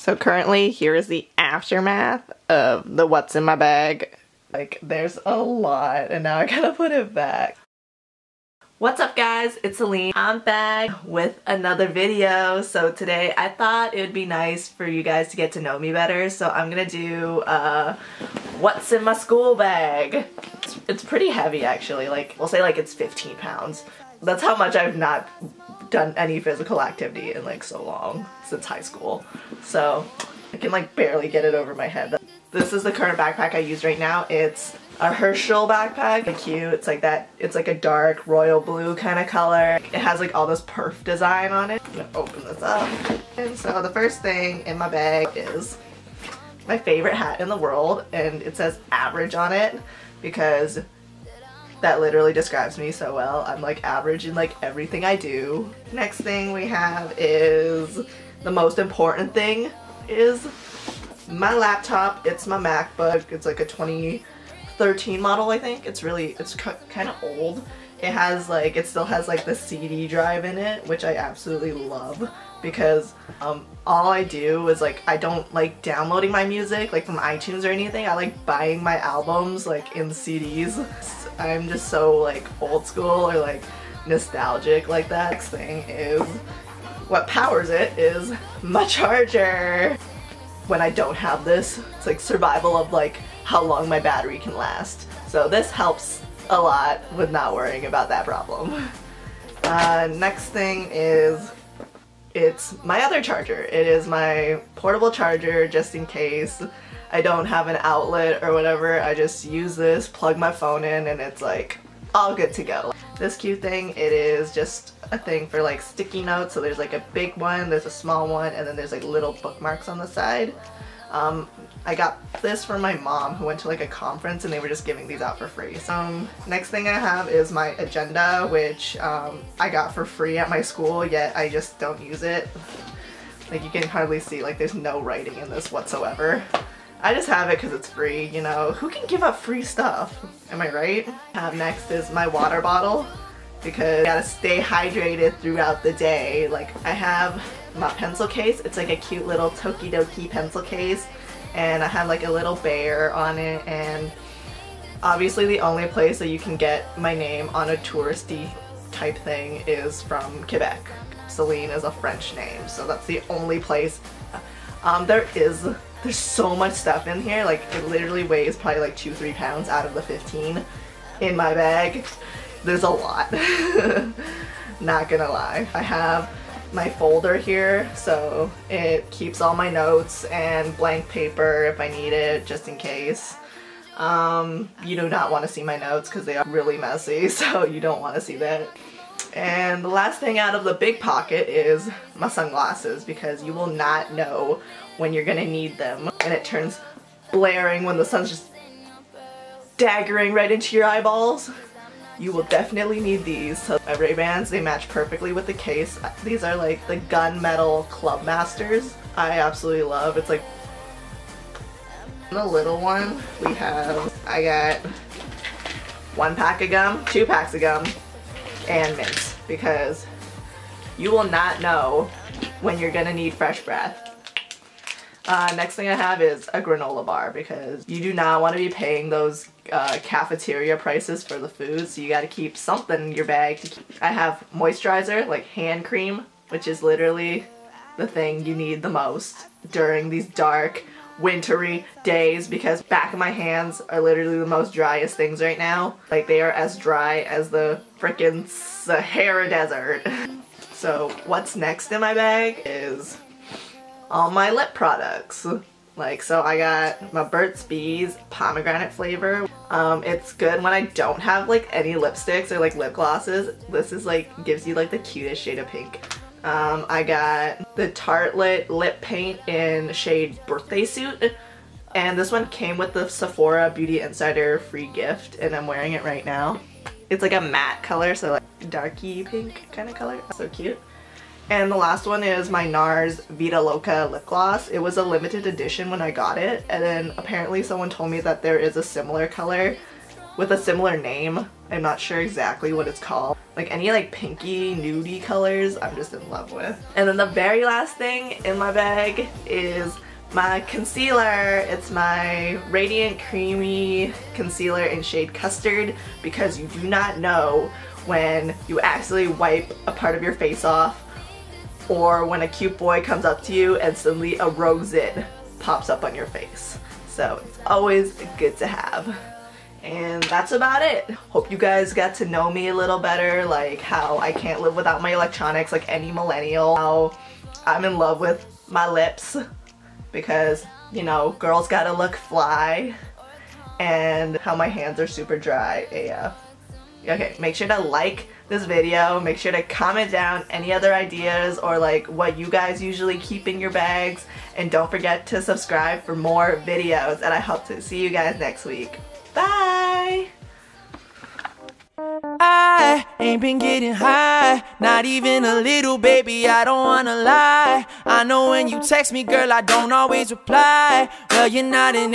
So currently here is the aftermath of the what's in my bag. Like there's a lot and now I gotta put it back. What's up guys, it's Celine. I'm back with another video. So today I thought it would be nice for you guys to get to know me better. So I'm gonna do uh, what's in my school bag. It's, it's pretty heavy actually, like we'll say like it's 15 pounds. That's how much I've not done any physical activity in like so long, since high school. So I can like barely get it over my head. This is the current backpack I use right now. It's a Herschel backpack. It's cute. It's like that. It's like a dark royal blue kind of color. It has like all this perf design on it. I'm gonna open this up. And so the first thing in my bag is my favorite hat in the world and it says average on it because that literally describes me so well. I'm like average in like everything I do. Next thing we have is the most important thing is my laptop. It's my MacBook. It's like a 2013 model I think. It's really, it's kind of old. It has like, it still has like the CD drive in it, which I absolutely love because um, all I do is like I don't like downloading my music like from iTunes or anything. I like buying my albums like in CDs. I'm just so like old school or like nostalgic like that. Next thing is what powers it is my charger. When I don't have this, it's like survival of like how long my battery can last. So this helps a lot with not worrying about that problem. Uh, next thing is it's my other charger. It is my portable charger just in case I don't have an outlet or whatever. I just use this, plug my phone in, and it's like all good to go. This cute thing, it is just a thing for like sticky notes. So there's like a big one, there's a small one, and then there's like little bookmarks on the side. Um, I got this from my mom who went to like a conference and they were just giving these out for free. So um, next thing I have is my agenda which um, I got for free at my school yet I just don't use it. Like you can hardly see like there's no writing in this whatsoever. I just have it because it's free, you know. Who can give up free stuff? Am I right? have next is my water bottle because I gotta stay hydrated throughout the day. Like I have my pencil case. It's like a cute little Tokidoki pencil case and I have like a little bear on it and obviously the only place that you can get my name on a touristy type thing is from Quebec. Celine is a French name so that's the only place. Um, there is there's so much stuff in here, like it literally weighs probably like 2-3 pounds out of the 15 in my bag. There's a lot. Not gonna lie. I have my folder here so it keeps all my notes and blank paper if I need it just in case. Um, you do not want to see my notes because they are really messy so you don't want to see that. And the last thing out of the big pocket is my sunglasses because you will not know when you're gonna need them. And it turns blaring when the sun's just daggering right into your eyeballs. You will definitely need these. So my Ray-Bans, they match perfectly with the case. These are like the Gunmetal Club Masters. I absolutely love. It's like the little one we have, I got one pack of gum, two packs of gum, and mints because you will not know when you're gonna need fresh breath. Uh, next thing I have is a granola bar because you do not want to be paying those uh, cafeteria prices for the food so you got to keep something in your bag. I have moisturizer like hand cream which is literally the thing you need the most during these dark wintry days because back of my hands are literally the most driest things right now. Like they are as dry as the freaking Sahara Desert. so what's next in my bag is all my lip products. Like, so I got my Burt's Bees pomegranate flavor. Um, it's good when I don't have like any lipsticks or like lip glosses. This is like, gives you like the cutest shade of pink. Um, I got the Tarteist lip paint in shade Birthday Suit. And this one came with the Sephora Beauty Insider free gift and I'm wearing it right now. It's like a matte color, so like darky pink kind of color. So cute. And the last one is my NARS Vida Loca lip gloss. It was a limited edition when I got it and then apparently someone told me that there is a similar color with a similar name I'm not sure exactly what it's called. Like any like pinky nudie colors I'm just in love with. And then the very last thing in my bag is my concealer. It's my Radiant Creamy Concealer in shade Custard because you do not know when you actually wipe a part of your face off or when a cute boy comes up to you and suddenly a rose it pops up on your face. So it's always good to have. And that's about it. Hope you guys got to know me a little better, like how I can't live without my electronics like any millennial. How I'm in love with my lips because, you know, girls gotta look fly. And how my hands are super dry AF. Okay, make sure to like this video. Make sure to comment down any other ideas or like what you guys usually keep in your bags. And don't forget to subscribe for more videos. And I hope to see you guys next week. Bye! I ain't been getting high, not even a little, baby. I don't wanna lie. I know when you text me, girl, I don't always reply. Well, you're not an